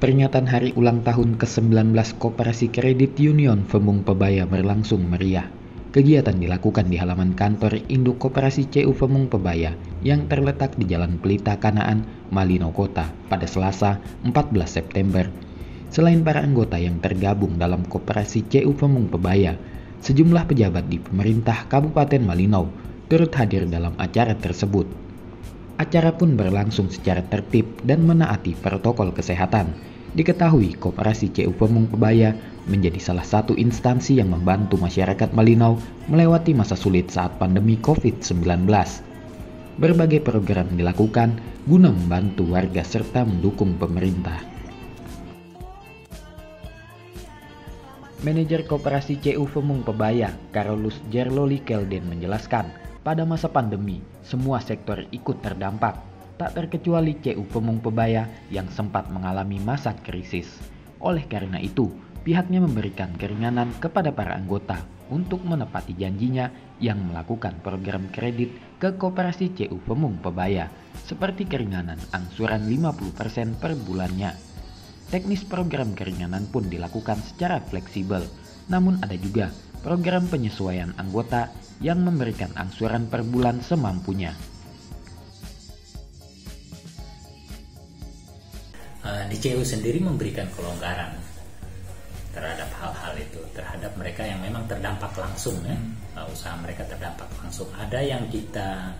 Peringatan hari ulang tahun ke-19 Koperasi Kredit Union Femung Pebaya berlangsung meriah. Kegiatan dilakukan di halaman kantor Induk Koperasi CU Femung Pebaya yang terletak di Jalan Pelita Kanaan, Malino Kota pada Selasa 14 September. Selain para anggota yang tergabung dalam Koperasi CU Femung Pebaya, sejumlah pejabat di pemerintah Kabupaten Malino turut hadir dalam acara tersebut. Acara pun berlangsung secara tertib dan menaati protokol kesehatan Diketahui Koperasi CU Pemung Pebaya menjadi salah satu instansi yang membantu masyarakat Malinau melewati masa sulit saat pandemi COVID-19. Berbagai program dilakukan guna membantu warga serta mendukung pemerintah. Manajer Koperasi CU Pemung Pebaya, Carolus Jerloli Kelden menjelaskan, pada masa pandemi, semua sektor ikut terdampak, tak terkecuali CU Pemung Pebaya yang sempat mengalami masa krisis. Oleh karena itu, pihaknya memberikan keringanan kepada para anggota untuk menepati janjinya yang melakukan program kredit ke Koperasi CU Pemung Pebaya, seperti keringanan angsuran 50% per bulannya. Teknis program keringanan pun dilakukan secara fleksibel, namun ada juga program penyesuaian anggota yang memberikan angsuran per bulan semampunya. uh, di CU sendiri memberikan kelonggaran terhadap hal-hal itu terhadap mereka yang memang terdampak langsung ya. Uh, usaha mereka terdampak langsung. Ada yang kita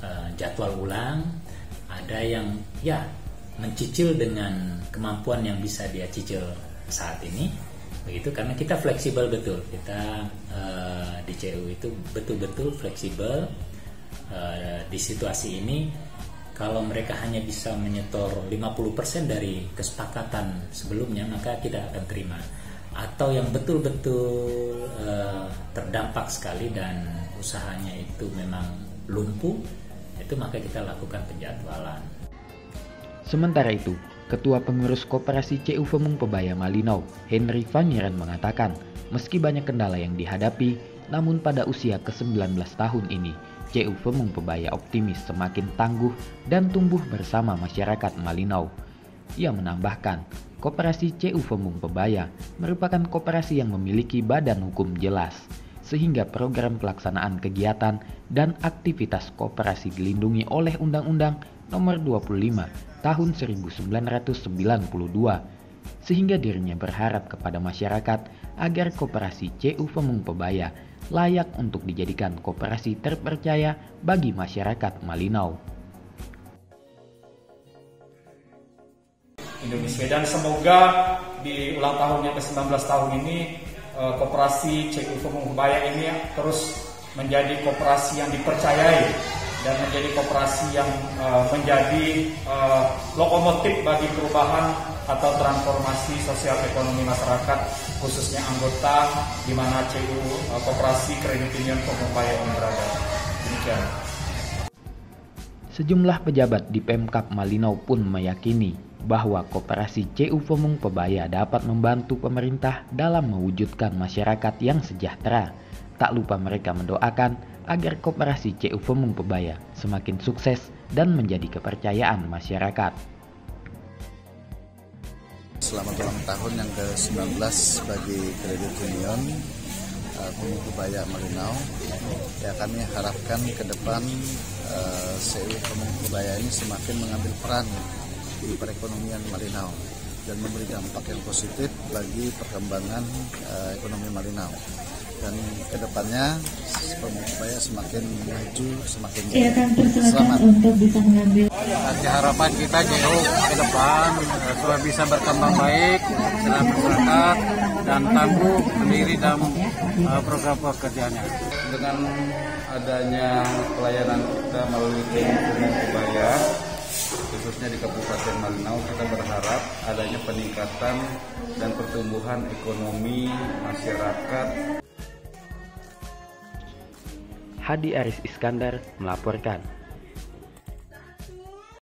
uh, jadwal ulang ada yang ya mencicil dengan kemampuan yang bisa dia cicil saat ini begitu karena kita fleksibel betul. Kita uh, di CU itu betul-betul fleksibel uh, di situasi ini. Kalau mereka hanya bisa menyetor 50% dari kesepakatan sebelumnya maka tidak akan terima. Atau yang betul-betul uh, terdampak sekali dan usahanya itu memang lumpuh itu maka kita lakukan penjadwalan. Sementara itu, Ketua Pengurus Koperasi CU Femung Pebaya Malinau, Henry Vanyeran mengatakan, meski banyak kendala yang dihadapi, namun pada usia ke-19 tahun ini, CU Femung Pebaya optimis semakin tangguh dan tumbuh bersama masyarakat Malinau. Ia menambahkan, Koperasi CU Femung Pebaya merupakan koperasi yang memiliki badan hukum jelas, sehingga program pelaksanaan kegiatan dan aktivitas koperasi dilindungi oleh Undang-Undang Nomor 25 Tahun 1992 sehingga dirinya berharap kepada masyarakat agar koperasi CU Femung Pebaya layak untuk dijadikan koperasi terpercaya bagi masyarakat Malinau. Indonesia dan semoga di ulang tahun yang ke-19 tahun ini eh, koperasi CU Femung Pebaya ini terus menjadi koperasi yang dipercayai dan menjadi koperasi yang uh, menjadi uh, lokomotif bagi perubahan atau transformasi sosial ekonomi masyarakat khususnya anggota di mana CU Koperasi Kredit Union Pemupaya ini berada. Demikian. Sejumlah pejabat di Pemkap Malinau pun meyakini bahwa koperasi CU Femung Pebaya dapat membantu pemerintah dalam mewujudkan masyarakat yang sejahtera. Tak lupa mereka mendoakan agar koperasi CU Femung Pebaya semakin sukses dan menjadi kepercayaan masyarakat. Selamat ulang tahun yang ke-19 bagi Kredit Union uh, Femung Pebaya Malinau. Ya kami harapkan ke depan uh, CU Femung Pebaya ini semakin mengambil peran di perekonomian Malinau dan memberi dampak yang positif bagi perkembangan uh, ekonomi Malinau dan ke depannya supaya semakin maju, semakin ya, kan selamat untuk bisa mengambil. Harapan kita jauh ke depan eh, supaya bisa berkembang baik dalam masyarakat dan tangguh sendiri dalam uh, program pekerjaannya. Dengan adanya pelayanan kita melalui tim Kebaya, khususnya di Kabupaten Malinau, kita berharap adanya peningkatan dan pertumbuhan ekonomi masyarakat Hadi Aris Iskandar melaporkan.